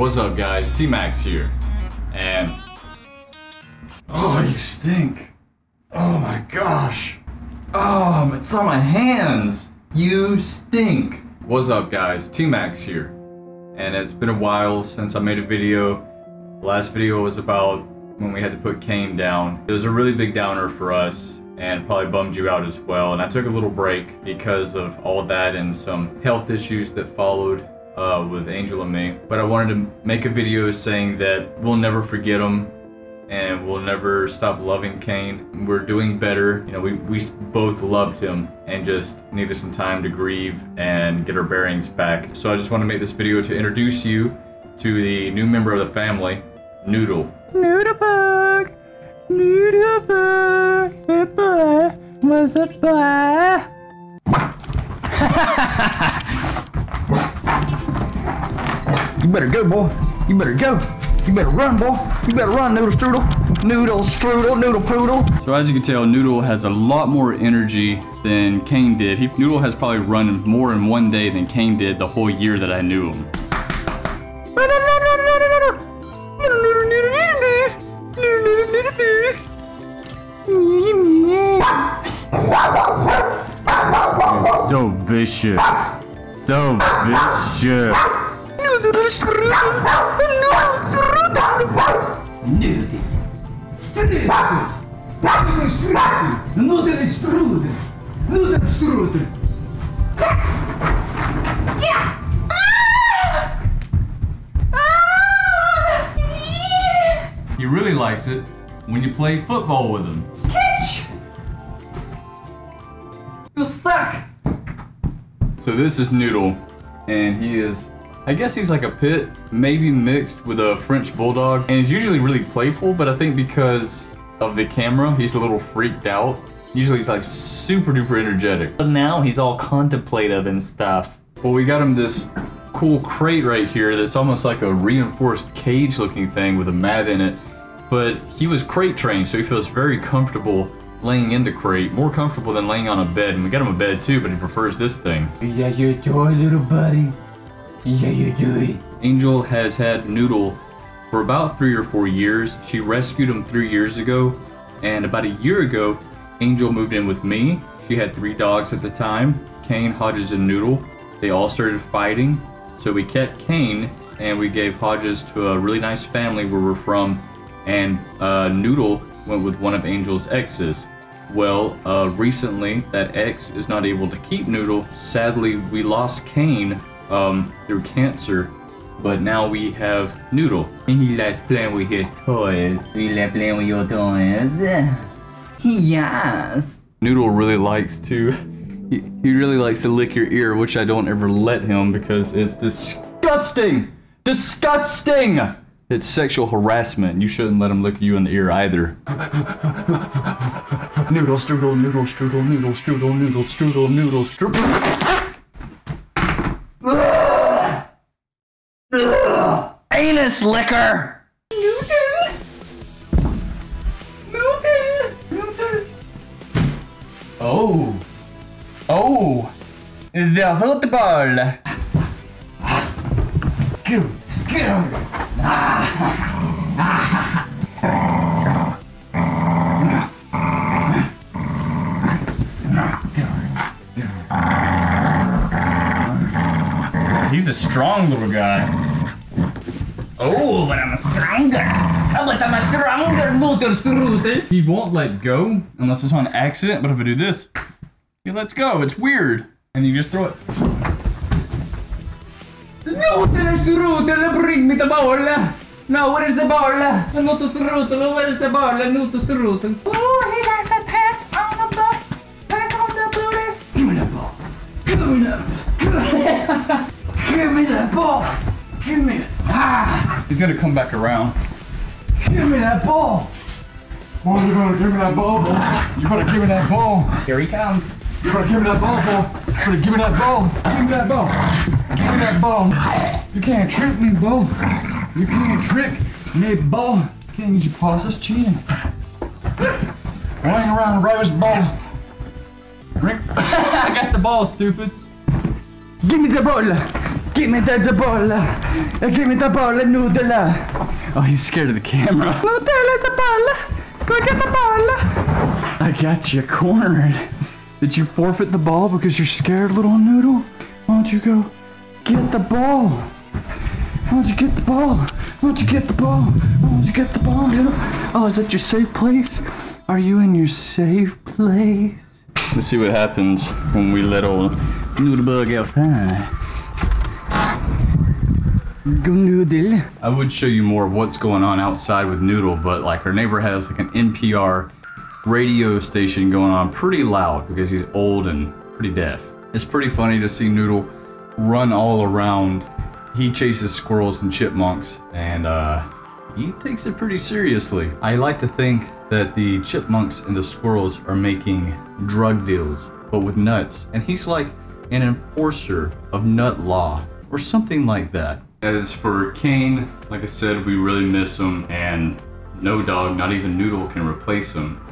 What's up, guys? T Max here. And. Oh, you stink. Oh my gosh. Oh, it's on my hands. You stink. What's up, guys? T Max here. And it's been a while since I made a video. The last video was about when we had to put Kane down. It was a really big downer for us and probably bummed you out as well. And I took a little break because of all that and some health issues that followed uh, with Angel and me. But I wanted to make a video saying that we'll never forget him and we'll never stop loving Kane. We're doing better. You know, we, we both loved him and just needed some time to grieve and get our bearings back. So I just want to make this video to introduce you to the new member of the family, Noodle. Noodle bug, noodle bug, hey boy, what's up, boy? You better go, boy. You better go. You better run, boy. You better run, noodle strudel, noodle strudel, noodle poodle. So as you can tell, Noodle has a lot more energy than Kane did. He, Noodle has probably run more in one day than Kane did the whole year that I knew him. So vicious. So vicious. Strudel. He really likes it when you play football with him. Catch! You suck. So this is Noodle, and he is, I guess he's like a pit, maybe mixed with a French Bulldog. And he's usually really playful, but I think because of the camera, he's a little freaked out. Usually he's like super duper energetic. But now he's all contemplative and stuff. Well, we got him this cool crate right here that's almost like a reinforced cage looking thing with a mat in it. But he was crate trained, so he feels very comfortable laying in the crate, more comfortable than laying on a bed. And we got him a bed too, but he prefers this thing. Yeah, you joy, little buddy. Yeah. Angel has had Noodle for about three or four years. She rescued him three years ago, and about a year ago, Angel moved in with me. She had three dogs at the time Kane, Hodges, and Noodle. They all started fighting, so we kept Kane and we gave Hodges to a really nice family where we're from, and uh, Noodle went with one of Angel's exes. Well, uh, recently that ex is not able to keep Noodle. Sadly, we lost Kane um, through cancer, but now we have Noodle. And he likes playing with his toys. You like playing with your toys? Yes. Noodle really likes to. He, he really likes to lick your ear, which I don't ever let him because it's disgusting! Disgusting! It's sexual harassment. You shouldn't let him lick you in the ear either. noodle strudel, noodle strudel, noodle strudel, noodle strudel, noodle strudel. Anus liquor. Oh. Oh. The football. He's a strong little guy. Oh, but I'm stronger. Oh, but I'm a stronger noodle strudel. Eh? He won't let go unless it's on accident, but if I do this, he lets go. It's weird. And you just throw it. Noodle strudel, bring me the ball. No, where is the ball? Noodle strudel, where is the ball? Noodle strudel. Oh, he likes the pats on the butt, pat on the booty. Give me that ball. Give me that. Give me that ball. Give me it. Ah, He's gonna come back around. give me that ball. Boy, you better give me that ball, boy. You better give me that ball. Here he comes. You better give me that ball, boy. You better give me that ball. Give me that ball. Give me that ball. You can't trick me, ball. You can't trick me, ball. You can't use your paws. That's cheating. Running around Rose ball. Ring. I got the ball, stupid. Give me the ball. Give Give me the, the ball. Uh, give me the ball, noodle. Oh, he's scared of the camera. Noodle, the ball. Go get the ball. I got you cornered. Did you forfeit the ball because you're scared, little noodle? Why don't you go get the ball? Why don't you get the ball? Why don't you get the ball? Why don't you get the ball, noodle? Oh, is that your safe place? Are you in your safe place? Let's see what happens when we let old noodle bug outside. Noodle. I would show you more of what's going on outside with Noodle, but like our neighbor has like an NPR radio station going on pretty loud because he's old and pretty deaf. It's pretty funny to see Noodle run all around. He chases squirrels and chipmunks and uh, he takes it pretty seriously. I like to think that the chipmunks and the squirrels are making drug deals, but with nuts. And he's like an enforcer of nut law or something like that. As for Kane, like I said, we really miss him, and no dog, not even Noodle, can replace him.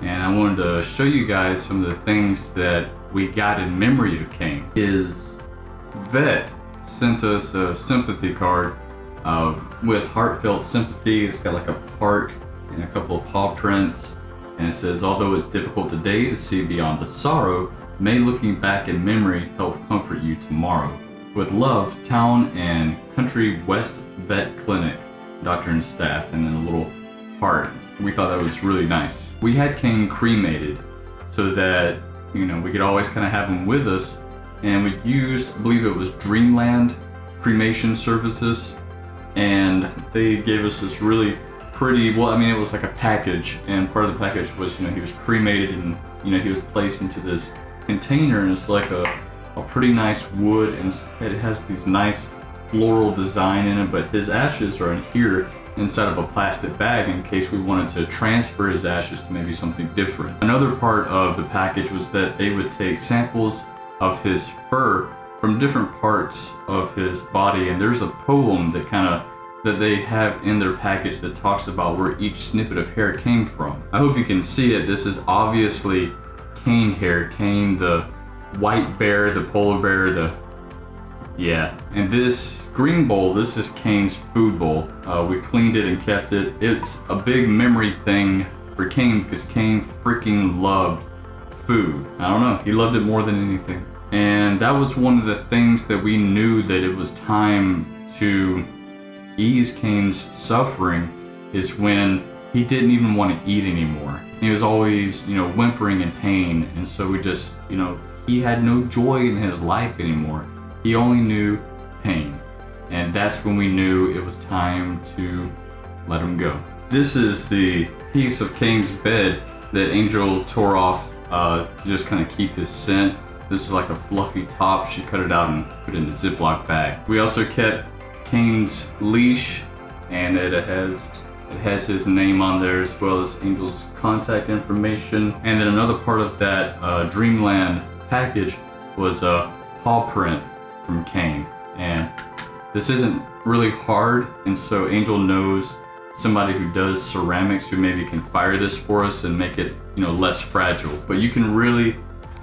And I wanted to show you guys some of the things that we got in memory of Kane. His vet sent us a sympathy card uh, with heartfelt sympathy. It's got like a park and a couple of paw prints. And it says, although it's difficult today to see beyond the sorrow, may looking back in memory help comfort you tomorrow. With love, Town and Country West Vet Clinic, doctor and staff, and then a little heart. We thought that was really nice. We had Kane cremated so that, you know, we could always kind of have him with us. And we used, I believe it was Dreamland Cremation Services. And they gave us this really pretty, well, I mean, it was like a package. And part of the package was, you know, he was cremated and, you know, he was placed into this container. And it's like a, a pretty nice wood and it has these nice floral design in it, but his ashes are in here inside of a plastic bag in case we wanted to transfer his ashes to maybe something different. Another part of the package was that they would take samples of his fur from different parts of his body and there's a poem that kind of that they have in their package that talks about where each snippet of hair came from. I hope you can see it. This is obviously Kane hair, Kane, the white bear, the polar bear, the yeah. And this green bowl, this is Kane's food bowl. Uh, we cleaned it and kept it. It's a big memory thing for Kane because Kane freaking loved food. I don't know, he loved it more than anything. And that was one of the things that we knew that it was time to ease Kane's suffering is when he didn't even want to eat anymore. He was always, you know, whimpering in pain. And so we just, you know, he had no joy in his life anymore. He only knew pain. And that's when we knew it was time to let him go. This is the piece of Kane's bed that Angel tore off uh, to just kind of keep his scent. This is like a fluffy top. She cut it out and put it in a Ziploc bag. We also kept Kane's leash and it has it has his name on there as well as Angel's contact information. And then another part of that uh, Dreamland package was a paw print from Kane. And this isn't really hard, and so Angel knows somebody who does ceramics who maybe can fire this for us and make it, you know, less fragile. But you can really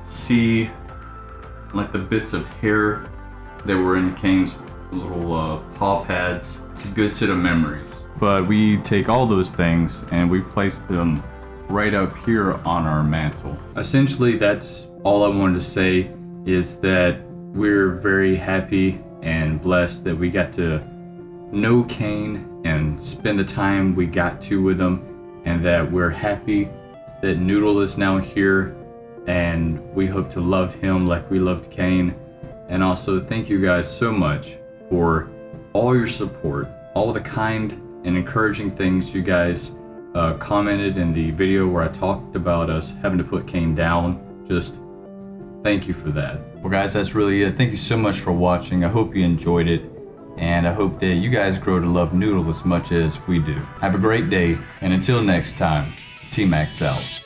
see like the bits of hair that were in Kane's little uh, paw pads. It's a good set of memories. But we take all those things and we place them right up here on our mantle. Essentially, that's all I wanted to say is that we're very happy and blessed that we got to know Kane and spend the time we got to with him, and that we're happy that Noodle is now here, and we hope to love him like we loved Kane. And also, thank you guys so much for all your support, all the kind and encouraging things you guys uh, commented in the video where I talked about us having to put Kane down. Just thank you for that. Well, guys, that's really it. Thank you so much for watching. I hope you enjoyed it. And I hope that you guys grow to love Noodle as much as we do. Have a great day, and until next time, T Max out.